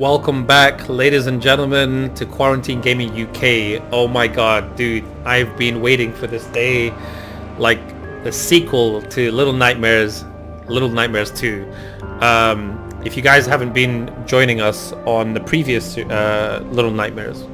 Welcome back, ladies and gentlemen, to Quarantine Gaming UK. Oh my god, dude, I've been waiting for this day. Like, the sequel to Little Nightmares, Little Nightmares 2. Um, if you guys haven't been joining us on the previous uh, Little Nightmares,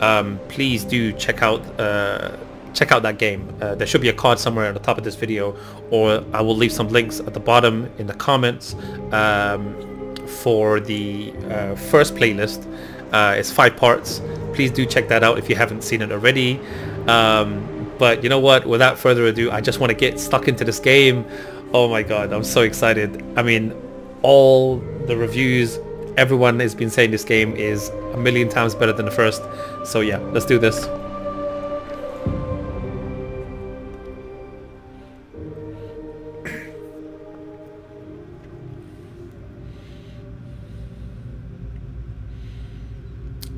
um, please do check out uh, check out that game. Uh, there should be a card somewhere at the top of this video, or I will leave some links at the bottom in the comments. Um, for the uh, first playlist. Uh, it's five parts. Please do check that out if you haven't seen it already. Um, but you know what? Without further ado, I just want to get stuck into this game. Oh my god, I'm so excited. I mean, all the reviews, everyone has been saying this game is a million times better than the first. So yeah, let's do this.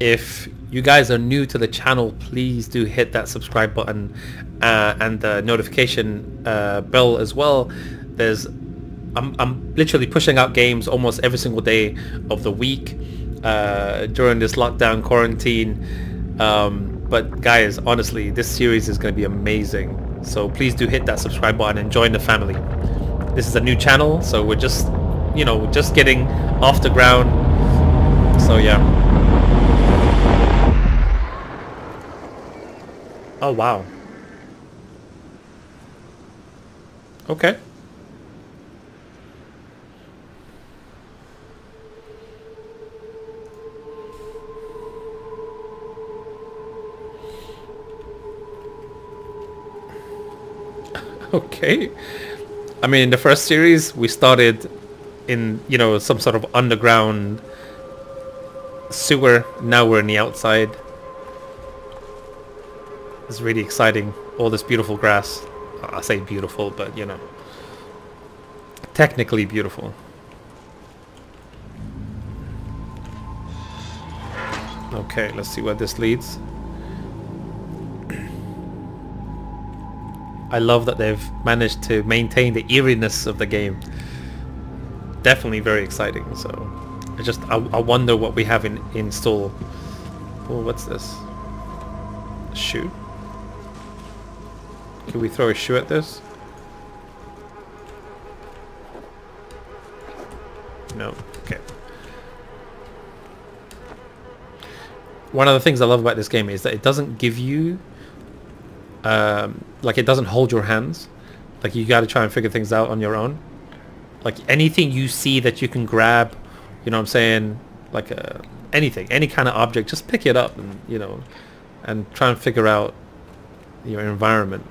If you guys are new to the channel please do hit that subscribe button uh, and the notification uh, bell as well. There's I'm, I'm literally pushing out games almost every single day of the week uh, during this lockdown quarantine. Um, but guys honestly this series is going to be amazing. So please do hit that subscribe button and join the family. This is a new channel so we're just you know just getting off the ground. So yeah Oh, wow. Okay. okay. I mean, in the first series, we started in, you know, some sort of underground sewer. Now we're in the outside. It's really exciting. All this beautiful grass. I say beautiful, but you know, technically beautiful. Okay, let's see where this leads. I love that they've managed to maintain the eeriness of the game. Definitely very exciting. So, I just I, I wonder what we have in in store. Oh, what's this? Shoot. Can we throw a shoe at this? No. Okay. One of the things I love about this game is that it doesn't give you um, like it doesn't hold your hands. Like you got to try and figure things out on your own. Like anything you see that you can grab, you know what I'm saying? Like uh, anything, any kind of object, just pick it up and, you know, and try and figure out your environment.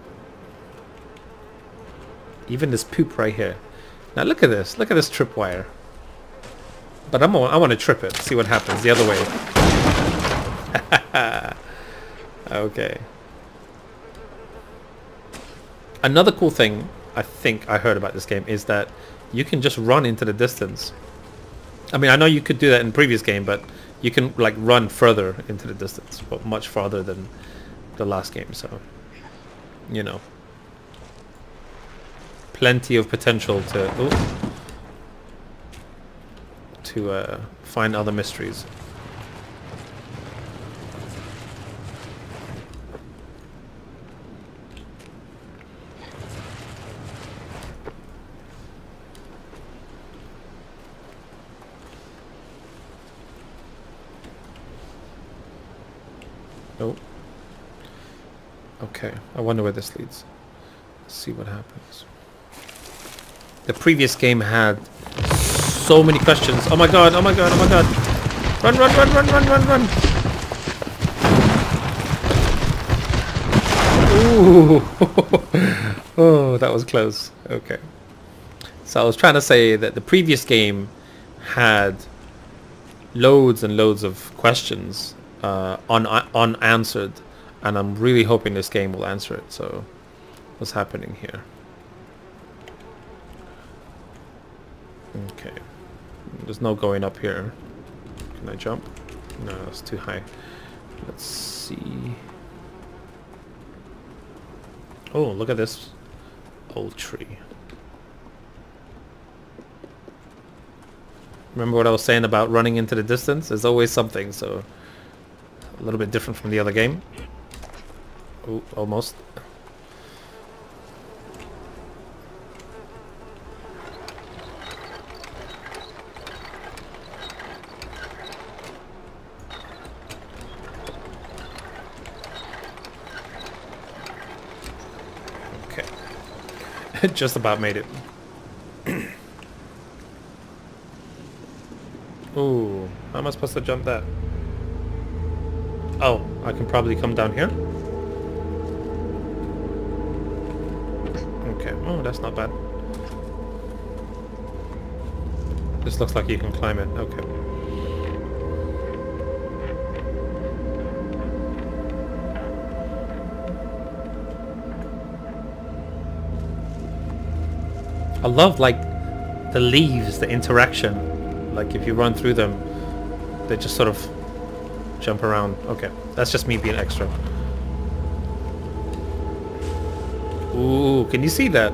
Even this poop right here. Now look at this. Look at this tripwire. But I'm I want to trip it. See what happens the other way. okay. Another cool thing I think I heard about this game is that you can just run into the distance. I mean, I know you could do that in previous game, but you can like run further into the distance, but much farther than the last game. So, you know plenty of potential to ooh, to uh, find other mysteries. Oh. Okay, I wonder where this leads. Let's see what happens. The previous game had so many questions. Oh my god, oh my god, oh my god. Run, run, run, run, run, run, run. Ooh. oh, that was close. Okay. So I was trying to say that the previous game had loads and loads of questions uh, un unanswered and I'm really hoping this game will answer it. So what's happening here? Okay. There's no going up here. Can I jump? No, it's too high. Let's see. Oh, look at this old tree. Remember what I was saying about running into the distance? There's always something, so a little bit different from the other game. Ooh, almost. Okay. Just about made it. Ooh, how am I supposed to jump that? Oh, I can probably come down here? Okay, oh, that's not bad. This looks like you can climb it, okay. I love like the leaves, the interaction like if you run through them, they just sort of jump around. Okay, that's just me being extra. Ooh, can you see that?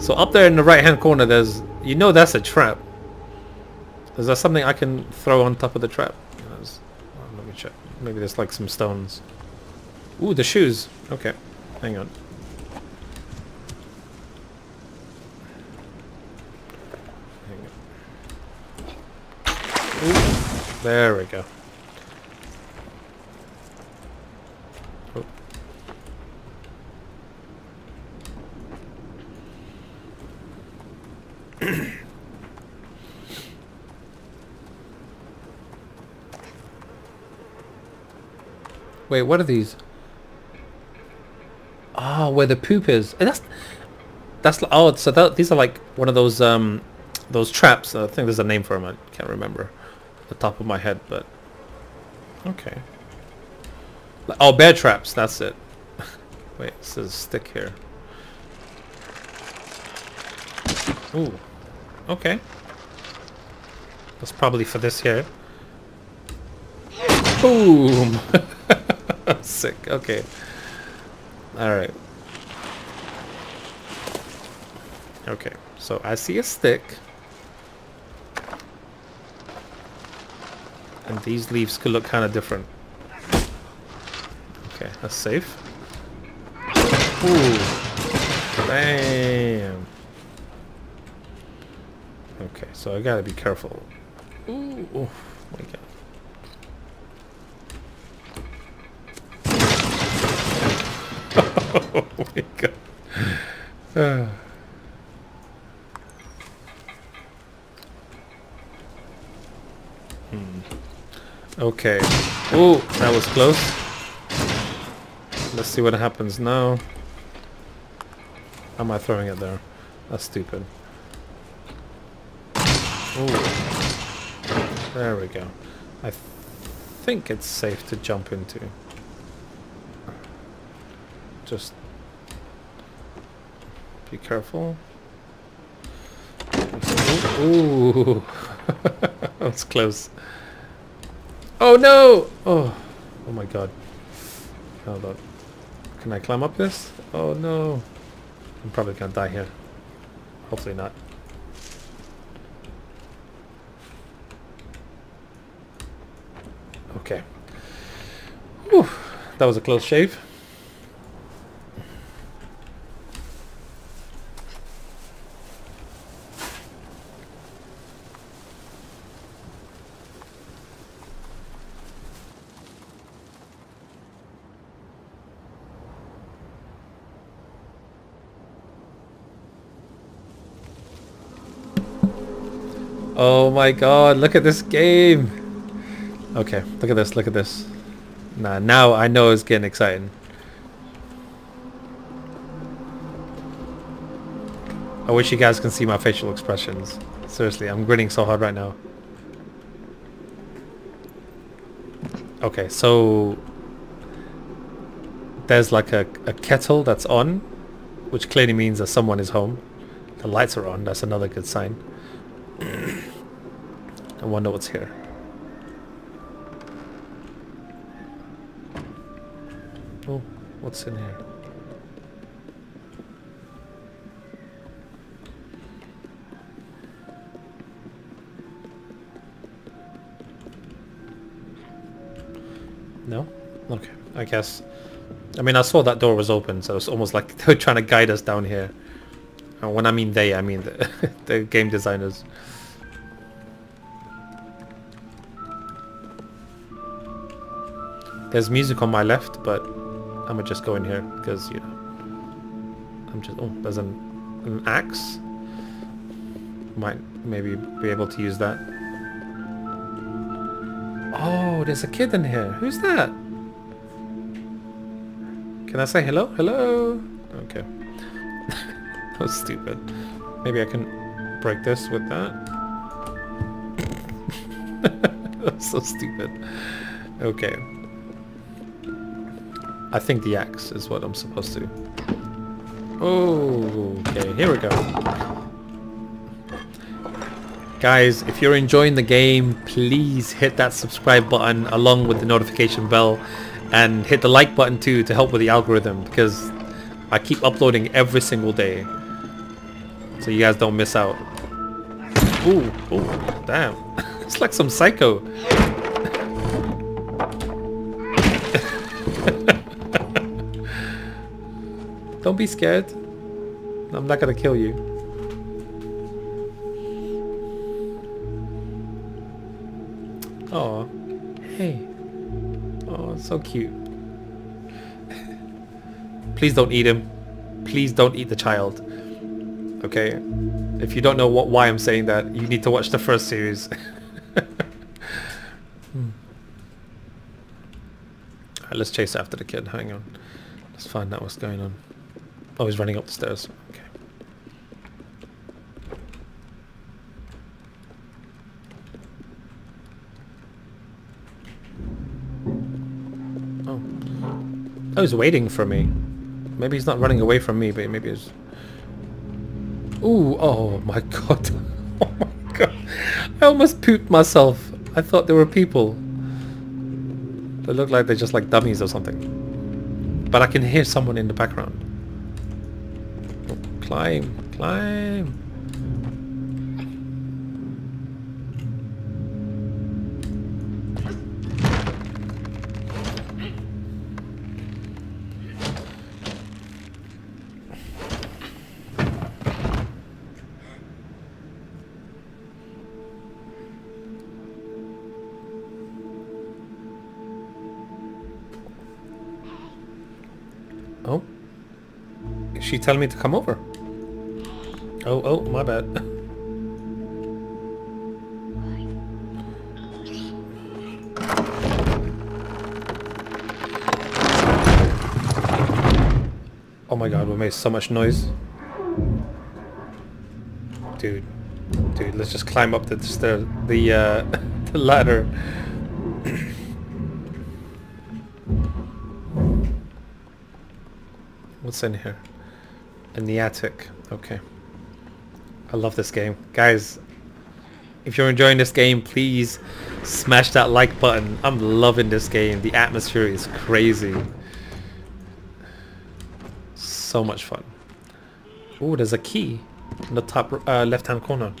So up there in the right hand corner there's, you know that's a trap. Is there something I can throw on top of the trap? Let me check. Maybe there's like some stones. Ooh, the shoes. Okay, hang on. There we go. Oh. Wait, what are these? Oh, where the poop is. And that's that's oh, so that, these are like one of those um those traps. I think there's a name for them. I can't remember the top of my head, but okay. Oh, bear traps. That's it. Wait, it says stick here. Ooh. Okay. That's probably for this here. Boom! Sick. Okay. Alright. Okay. So I see a stick. And these leaves could look kind of different. Okay, that's safe. Ooh. Damn. Okay, so I gotta be careful. Ooh. Oh my god. oh my god. Okay. Oh, that was close. Let's see what happens now. Am I throwing it there? That's stupid. Ooh. There we go. I th think it's safe to jump into. Just be careful. Ooh. that's close. Oh no! Oh, oh my god. Hold on. Can I climb up this? Oh no. I'm probably gonna die here. Hopefully not. Okay. Whew. That was a close shave. Oh my god, look at this game. Okay, look at this, look at this. Nah, now I know it's getting exciting. I wish you guys can see my facial expressions. Seriously, I'm grinning so hard right now. Okay, so there's like a, a kettle that's on, which clearly means that someone is home. The lights are on, that's another good sign wonder what's here. Oh, what's in here? No? Okay, I guess. I mean, I saw that door was open, so it's almost like they were trying to guide us down here. And when I mean they, I mean the, the game designers. There's music on my left, but I'm gonna just go in here because, you know, I'm just... Oh, there's an, an axe. Might maybe be able to use that. Oh, there's a kid in here. Who's that? Can I say hello? Hello? Okay. that was stupid. Maybe I can break this with that. That's so stupid. Okay. I think the axe is what I'm supposed to. Oh, okay, here we go. Guys, if you're enjoying the game, please hit that subscribe button along with the notification bell and hit the like button too to help with the algorithm because I keep uploading every single day so you guys don't miss out. Ooh, ooh, damn. it's like some psycho. Don't be scared. I'm not gonna kill you. Oh, hey. Oh, so cute. Please don't eat him. Please don't eat the child. Okay? If you don't know what why I'm saying that, you need to watch the first series. hmm. Alright, let's chase after the kid. Hang on. Let's find out what's going on. Oh, he's running up the stairs. Okay. Oh. Oh, he's waiting for me. Maybe he's not running away from me, but maybe he's... Ooh, oh my god. oh my god. I almost pooped myself. I thought there were people. They look like they're just like dummies or something. But I can hear someone in the background. Climb, climb. Oh. Is she telling me to come over? Oh, oh, my bad. Oh my god, we made so much noise. Dude. Dude, let's just climb up the the the, uh, the ladder. What's in here? In the attic. Okay. I love this game. Guys, if you're enjoying this game, please smash that like button. I'm loving this game. The atmosphere is crazy. So much fun. Oh, there's a key in the top uh, left-hand corner.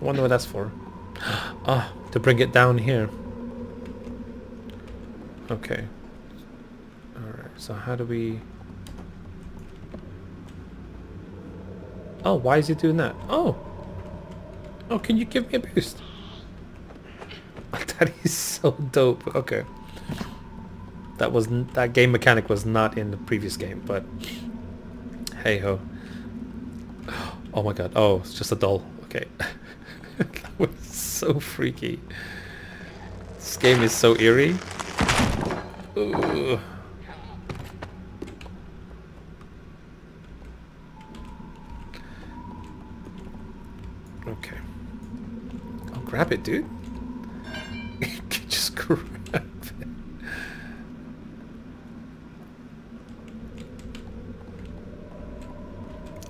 I wonder what that's for. Ah, to bring it down here. Okay. Alright, so how do we... Oh, why is he doing that? Oh. Oh, can you give me a boost? that is so dope. Okay. That was that game mechanic was not in the previous game, but hey ho. Oh my god. Oh, it's just a doll. Okay. that was so freaky. This game is so eerie. Ooh. It, dude. Just grab it.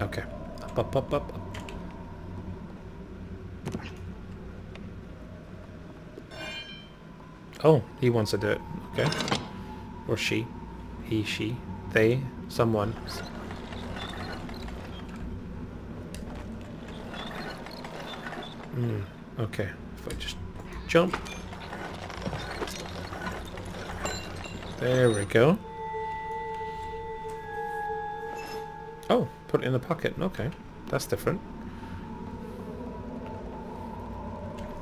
Okay. Up, up, up, up, up. Oh, he wants to do it. Okay. Or she. He, she. They. Someone. Hmm. Okay. If I just jump. There we go. Oh, put it in the pocket. Okay, that's different.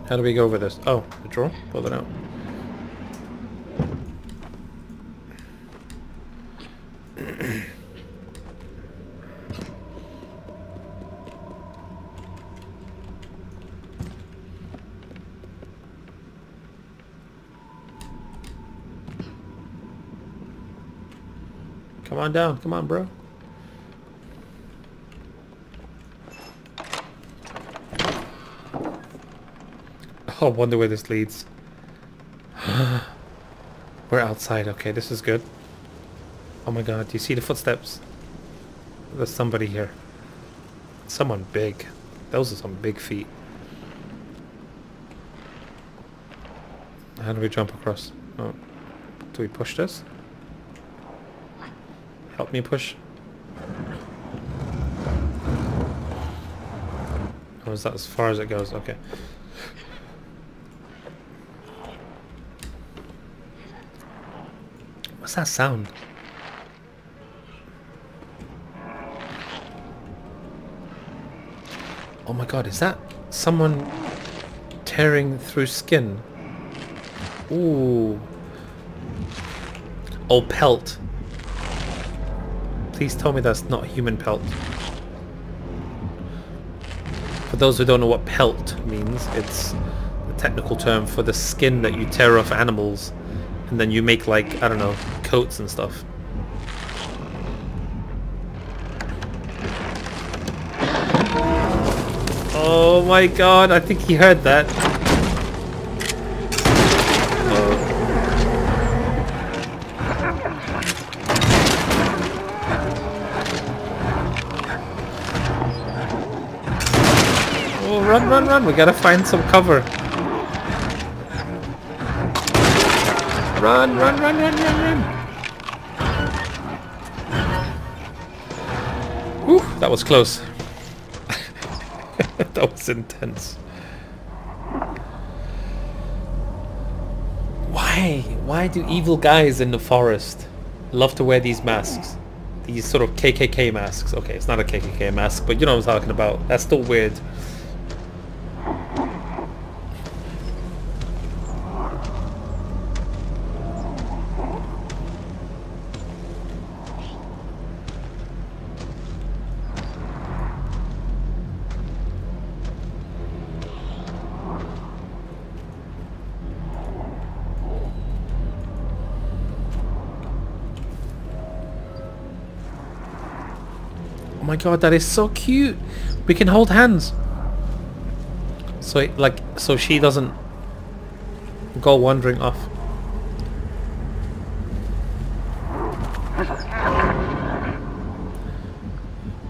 How do we go over this? Oh, the drawer. Pull it out. Come on down. Come on, bro. Oh, wonder where this leads. We're outside. Okay, this is good. Oh my god, do you see the footsteps? There's somebody here. Someone big. Those are some big feet. How do we jump across? Oh. Do we push this? Help me push. Oh, is that as far as it goes? Okay. What's that sound? Oh my god, is that someone tearing through skin? Ooh. Oh, pelt. Please tell me that's not human pelt. For those who don't know what pelt means, it's the technical term for the skin that you tear off animals and then you make like, I don't know, coats and stuff. Oh my god, I think he heard that. Run. We gotta find some cover. Run, run, run, run, run, run. Whew, that was close. that was intense. Why? Why do evil guys in the forest love to wear these masks? These sort of KKK masks. Okay, it's not a KKK mask, but you know what I'm talking about. That's still weird. God, that is so cute. We can hold hands. So it, like, so she doesn't go wandering off.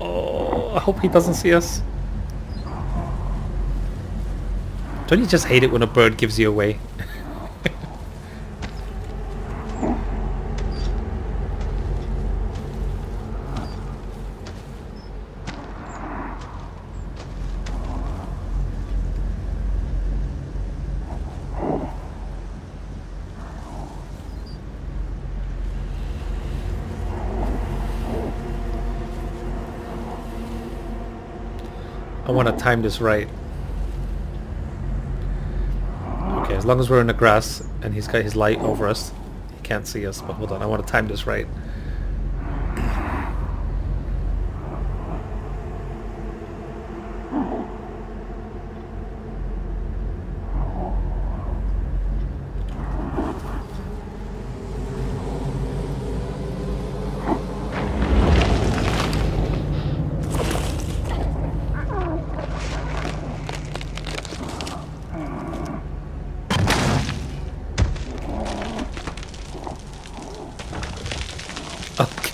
Oh, I hope he doesn't see us. Don't you just hate it when a bird gives you away? I want to time this right. Okay, as long as we're in the grass and he's got his light over us, he can't see us, but hold on, I want to time this right.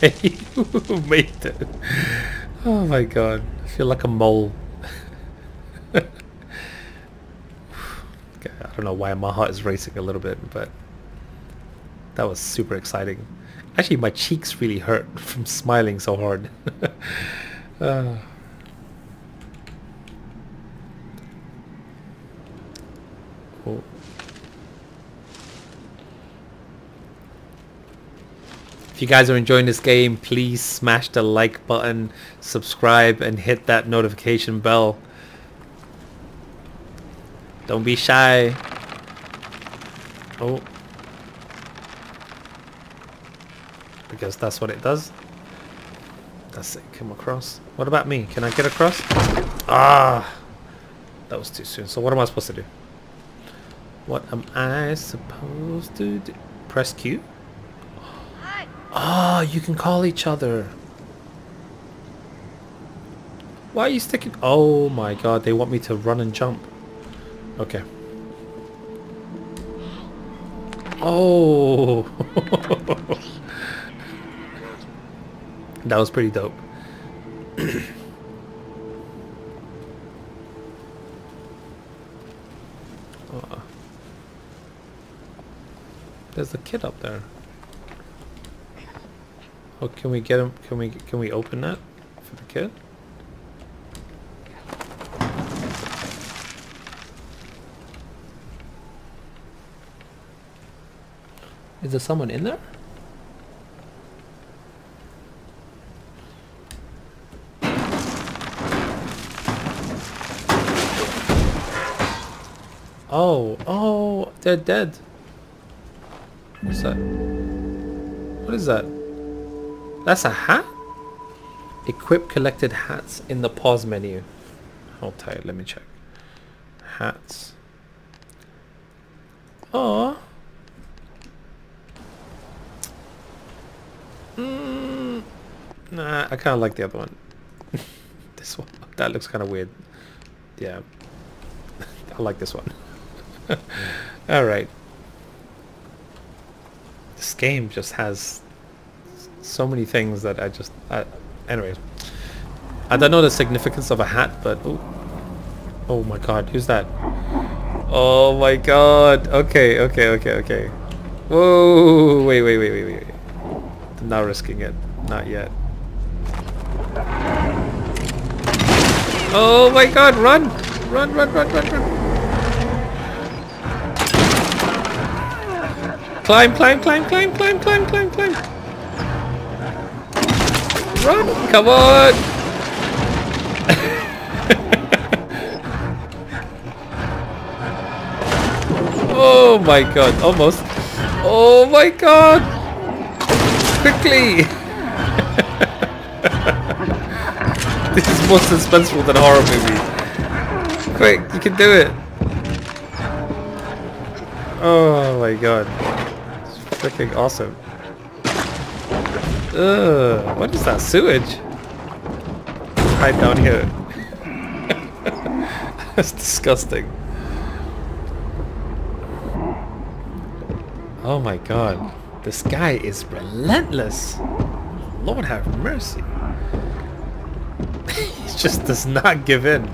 It. Oh my god, I feel like a mole. okay, I don't know why my heart is racing a little bit, but that was super exciting. Actually, my cheeks really hurt from smiling so hard. uh. If you guys are enjoying this game, please smash the like button, subscribe, and hit that notification bell. Don't be shy. Oh. Because that's what it does. That's it. Come across. What about me? Can I get across? Ah! That was too soon. So what am I supposed to do? What am I supposed to do? Press Q? Ah, oh, you can call each other. Why are you sticking? Oh my god, they want me to run and jump. Okay. Oh! that was pretty dope. uh, there's a kid up there. Oh, can we get him? Can we can we open that for the kid? Is there someone in there? Oh, oh, they're dead. What's that? What is that? That's a hat? Equip collected hats in the pause menu. Hold tight, let me check. Hats. Oh. Mm, nah, I kind of like the other one. this one, that looks kind of weird. Yeah, I like this one. All right. This game just has so many things that I just... I, anyways. I don't know the significance of a hat, but... Oh, oh my god, who's that? Oh my god. Okay, okay, okay, okay. Whoa, wait, wait, wait, wait, wait. I'm not risking it. Not yet. Oh my god, run! Run, run, run, run, run! Climb, climb, climb, climb, climb, climb, climb, climb. Run, come on. oh my god, almost. Oh my god. Quickly. this is more suspenseful than a horror movie. Quick, you can do it. Oh my god It's freaking awesome. Ugh, what is that? Sewage? Right down here. That's disgusting. Oh my god. This guy is relentless. Lord have mercy. he just does not give in.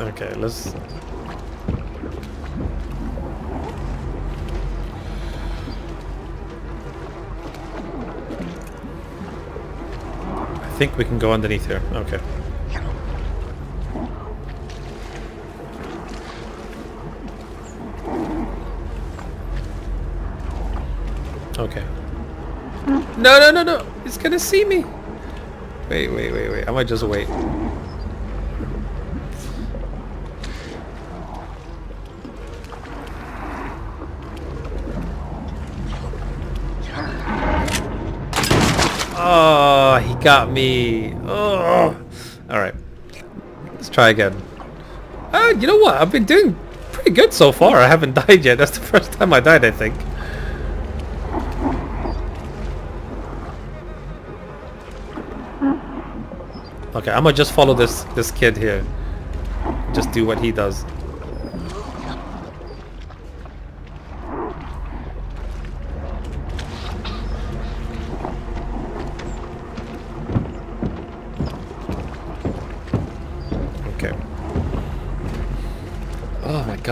Okay, let's... think we can go underneath here. Okay. Okay. No, no, no, no! He's gonna see me! Wait, wait, wait, wait. I might just wait. Got me. Oh. All right. Let's try again. Uh, you know what? I've been doing pretty good so far. I haven't died yet. That's the first time I died, I think. Okay, I'm gonna just follow this this kid here. Just do what he does.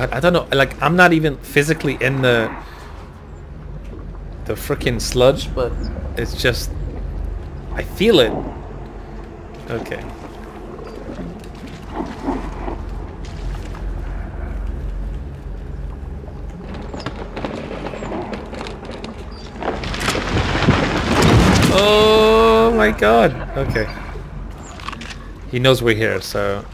God, I don't know. Like, I'm not even physically in the the freaking sludge, but it's just I feel it. Okay. Oh my god. Okay. He knows we're here, so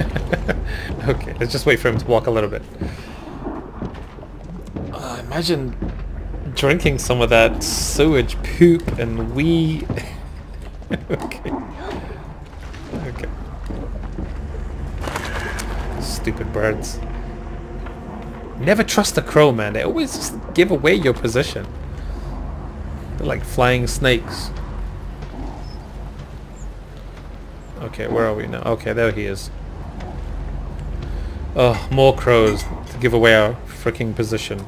okay, let's just wait for him to walk a little bit. Uh, imagine drinking some of that sewage poop and wee... okay. Okay. Stupid birds. Never trust a crow, man. They always just give away your position. They're like flying snakes. Okay, where are we now? Okay, there he is. Oh, more crows to give away our freaking position.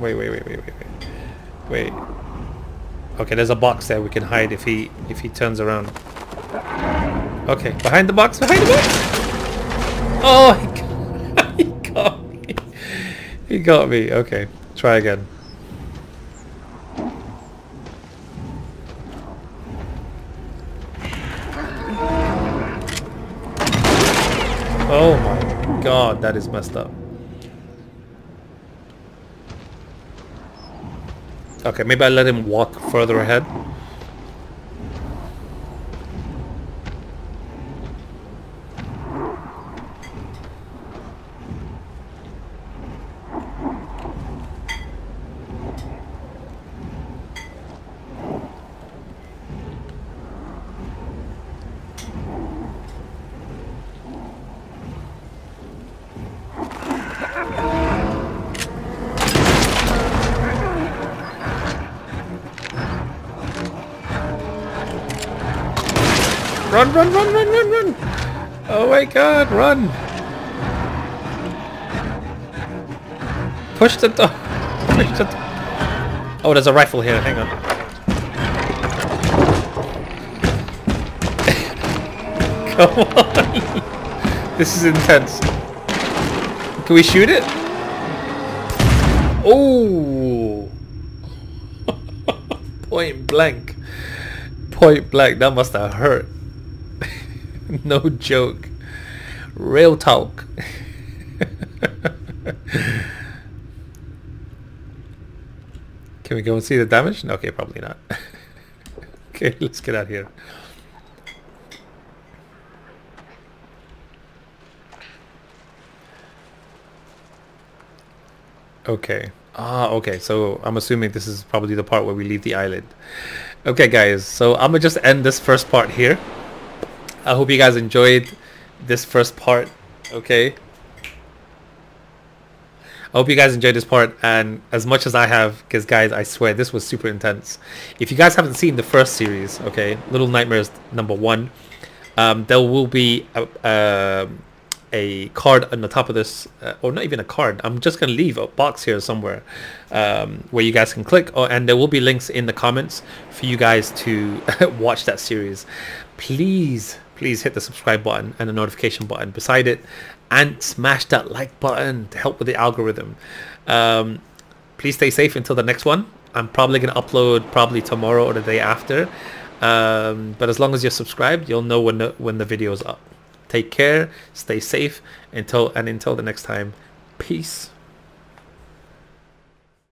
Wait, wait, wait, wait, wait, wait. Wait. Okay, there's a box there we can hide if he if he turns around. Okay, behind the box, behind the box! Oh, he got, he got me. He got me. Okay, try again. That is messed up. Okay, maybe I let him walk further ahead. Run! Push the door! Push the door! Oh, there's a rifle here, hang on. Come on! this is intense. Can we shoot it? Oh! Point blank. Point blank, that must have hurt. no joke. Real talk. Can we go and see the damage? Okay, probably not. okay, let's get out here. Okay. Ah, okay. So I'm assuming this is probably the part where we leave the island. Okay, guys. So I'm gonna just end this first part here. I hope you guys enjoyed this first part. Okay. I hope you guys enjoyed this part and as much as I have, because guys, I swear this was super intense. If you guys haven't seen the first series, okay, Little Nightmares number one, um, there will be a, uh, a card on the top of this, uh, or not even a card. I'm just gonna leave a box here somewhere um, where you guys can click, oh, and there will be links in the comments for you guys to watch that series. Please please hit the subscribe button and the notification button beside it and smash that like button to help with the algorithm. Um, please stay safe until the next one. I'm probably going to upload probably tomorrow or the day after. Um, but as long as you're subscribed, you'll know when the, when the video is up. Take care, stay safe until and until the next time. Peace.